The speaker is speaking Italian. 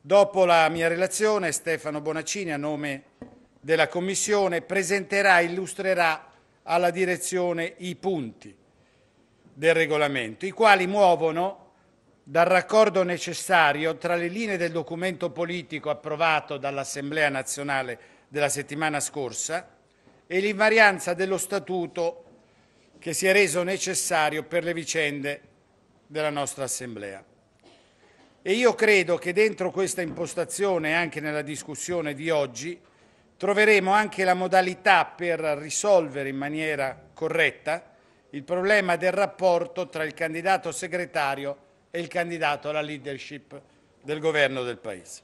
Dopo la mia relazione, Stefano Bonaccini, a nome della Commissione, presenterà e illustrerà alla direzione i punti del regolamento, i quali muovono dal raccordo necessario tra le linee del documento politico approvato dall'Assemblea nazionale della settimana scorsa e l'invarianza dello Statuto che si è reso necessario per le vicende della nostra Assemblea. E io credo che dentro questa impostazione, anche nella discussione di oggi, troveremo anche la modalità per risolvere in maniera corretta il problema del rapporto tra il candidato segretario e il candidato alla leadership del governo del Paese.